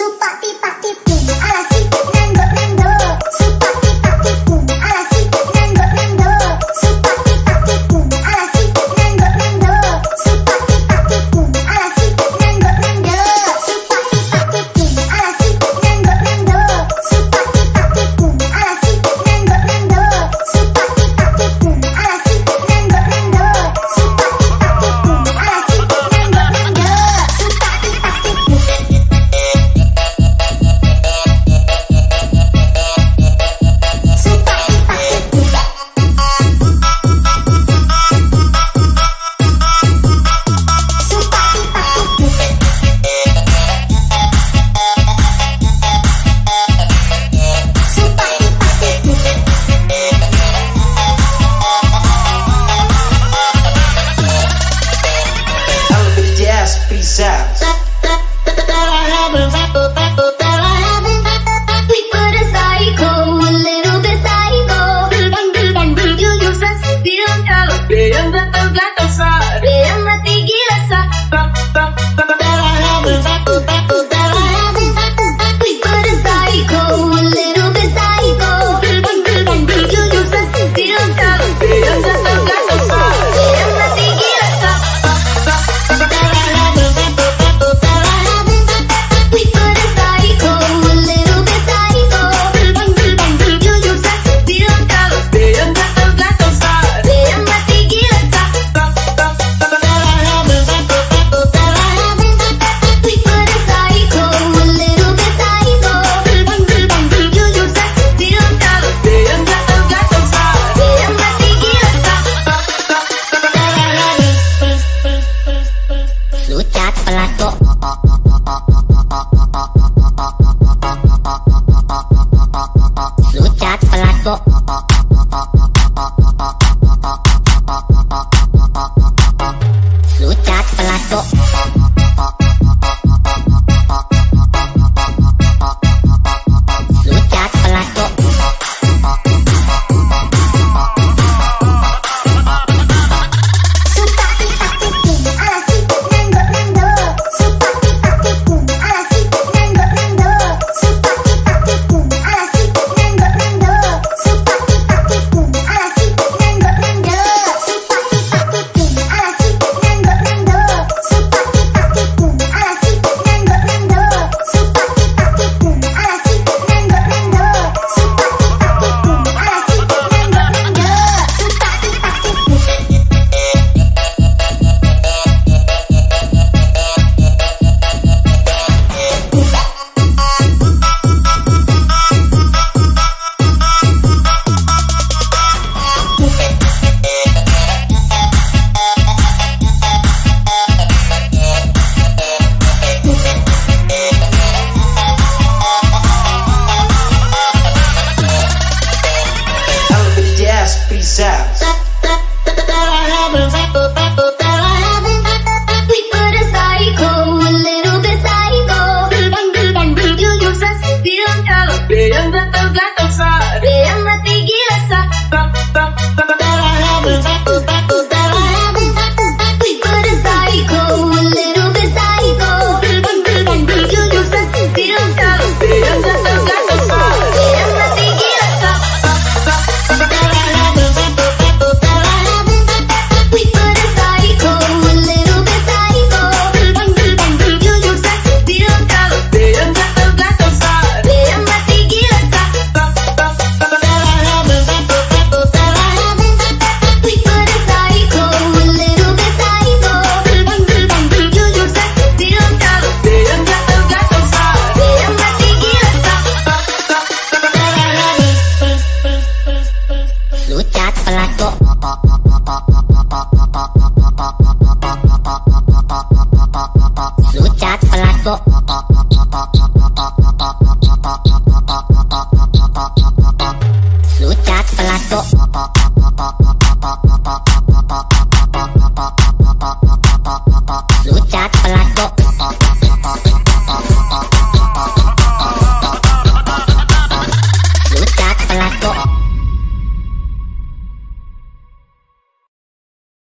Supak tipak pati ala si